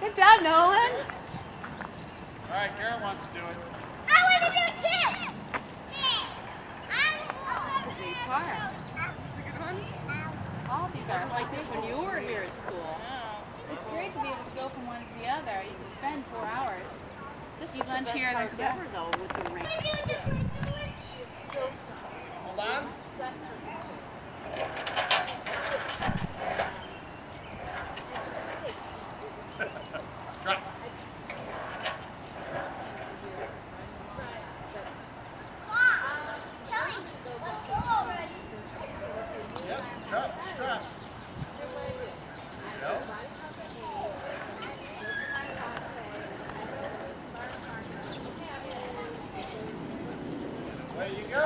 Good job, Nolan. All right, Garrett wants to do it. I want to do it too. Big farm. All these are like this when you were here at school. It's great to be able to go from one to the other. You can spend four hours. This Eat is the lunch best here, part ever, though, with the ring. Hold on. Drop. Kelly, let's go already. Yep, drop, just drop. Go. There you go.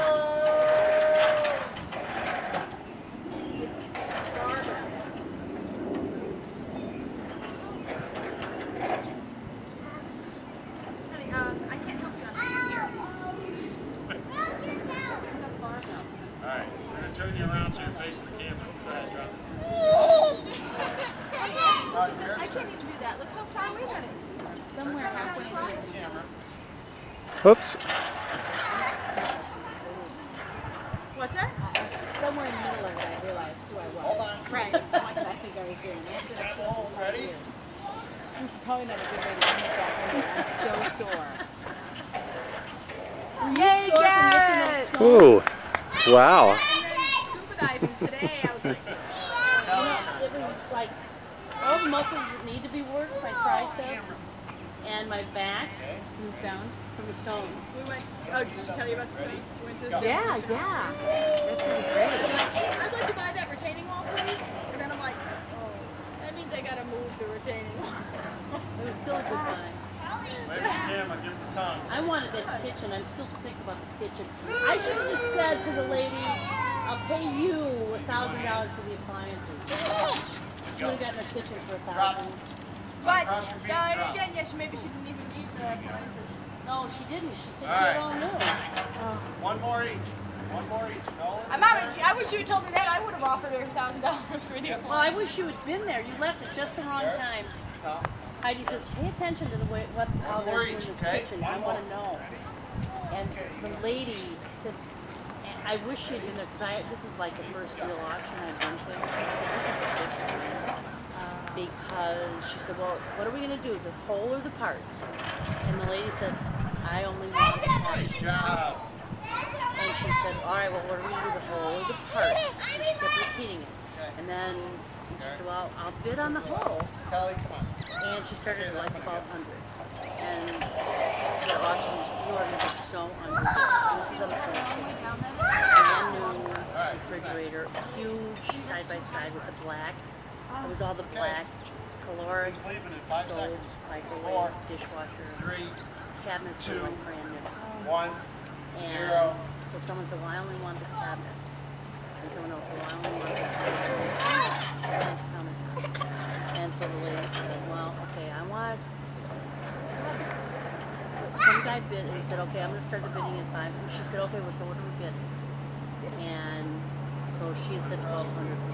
Honey, um, I can't help you on that. Round yourself. All right, we're gonna turn you around so you're facing the camera. Go ahead, drop. All right, Garrett's I can't even do that. Look how far away that is. Somewhere halfway in turn the camera. Oops. What's that? Somewhere in the middle of it, I realized who I was. Hold on. Right. I think I was doing. After Grab the hold, ready? This is probably not a good way to come back in. I'm so sore. Yay, Garrett! Ooh. Wow. Scuba diving today. I was like, It was like all the muscles that need to be worked, my triceps and my back Moved down. from the stones. we went. Oh, did she tell you about the study? We went to the Yeah, yeah. That's pretty great. I'd like to buy that retaining wall, please. And then I'm like, oh, that means I gotta move the retaining wall. It was still a good time. Wave the camera, give the tongue. I wanted that kitchen. I'm still sick about the kitchen. I should have just said to the lady, I'll pay you a thousand dollars for the appliances. Should have gotten a kitchen for a thousand. But Cross your feet, uh, again, yeah, she, maybe she didn't even need the appliances. No, she didn't. She said All she right. had all new. One more each. One more each. Nolan. I'm out. of- I wish you had told me that. I would have offered her a thousand dollars for the Well, I wish you had been there. You left at just the wrong time. No. Heidi says, pay attention to the way what how One more they're doing each, this okay? kitchen. One I want to know. Ready? And Okay, the lady said, I wish she had been there because I this is like the first real auction I've been to. Because she said, well, what are we gonna do, the whole or the parts? And the lady said, I only want the Nice job. And she said, all right, well, what are we gonna do, the whole or the parts? Kept repeating it. And then she said, well, I'll bid on the whole. Kelly, come on. And she started at like 1200 And the auction was, the order was so underbid. This is on the front page. Brand new refrigerator, huge side by side with the black. It was all the black, caloric, Thing's leaving in five stove, microwave, dishwasher, Three, cabinets were two, like brand new. one. And Zero. so someone said, well, I only want the cabinets. And someone else said, well, I only want the cabinets. And so the lady said, well, okay, I want cabinets. Some guy bid, and he said, okay, I'm gonna start the bidding at five. And she said, okay, well, so what are we bidding? And so she had said twelve hundred. And then,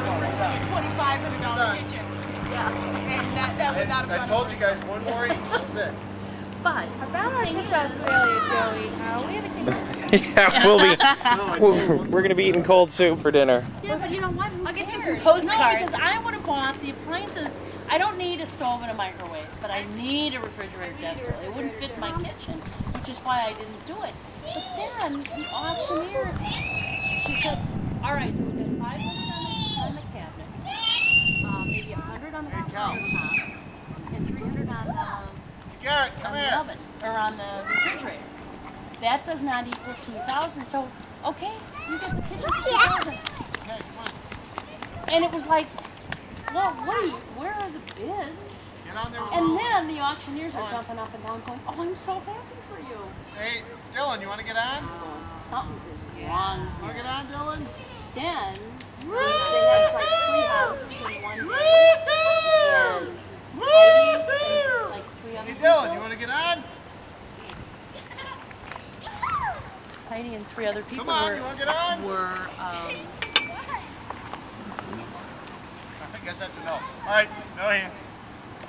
$500 kitchen. Yeah. And that, that would not have I, told you guys, one more each. That was it. But about our trip to Joey, we have a yeah, we'll be. We're, gonna be eating cold soup for dinner. Yeah, but you know what? Who I'll get you some postcards. No, because I would have bought the appliances. I don't need a stove and a microwave, but I need a refrigerator desperately. It wouldn't fit in my kitchen, which is why I didn't do it. But then the auctioneer, she said, "All right." Garrett, come on the here. oven or on the refrigerator. That does not equal two thousand. So okay, you get the kitchen for two thousand. Okay, come on. And it was like well, wait, where are the bids? Get on there. And then the auctioneers are jumping up and down, going, "Oh, I'm so happy for you." Hey, Dylan, you want to get on? Oh, something is wrong. You want to get on, Dylan? Then they had like three houses in one day, and Heidi and like three other Hey, people. Dylan, you want to get on? Heidi and three other people Come on, were you want to get on? were um, I guess that's a no. All right, no hands.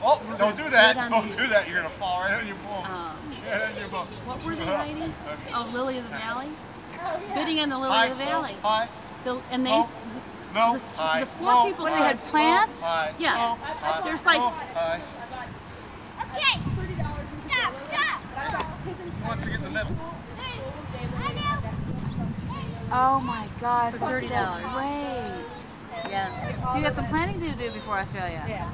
Oh, don't do that. Don't these. do that. You're going to fall right on your bum. um, Right on your bum. what were they Heidi? Oh, Lily of the Valley. Bidding on the Lily Hi, of the low, Valley. Hi, The, and they low, s- no, the- high, the four low, people high, they had low, plants? High, Yeah. low, high, There's like- low, high. Okay. Stop, stop. Who wants to get in the middle? Hey, I know. Oh my God. For $30. Great. yeah. You got some planning to do before Australia. Yeah.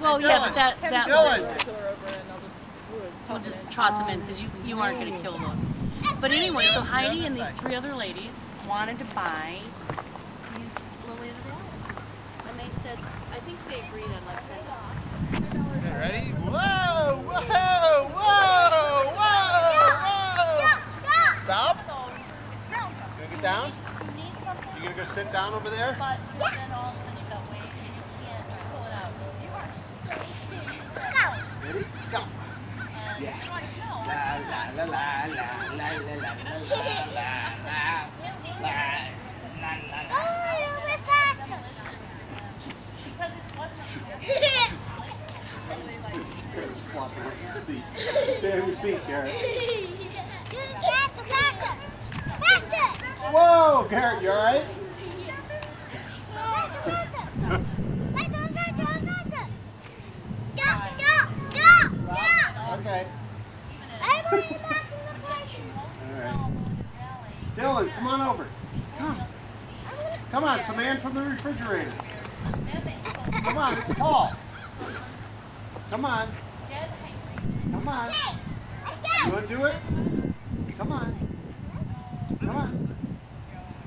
Well, yeah, but that that Dylan. we'll just toss them in because you you aren't going to kill those. But anyway, so Heidi and these three other ladies wanted to buy these lilies of the valley, and they said, I think they agreed on like ten dollars. Okay, ready? Whoa, whoa, whoa, whoa, whoa. Stop. You gonna down? You need something, You gonna go sit down over there? but then all of a sudden you got waves and you can't pull it out. You are so big. Ready? Go. And Yeah. no, La la la la la la la la la la Go a little bit faster. because it wasn't. Stay on your seat, Garrett. Yo, Garrett, you alright? okay. Dylan, come on over. Come on. Come on, it's man from the refrigerator. Come on, it's Paul. Come on. Come on. You want to do it? Come on. Come on.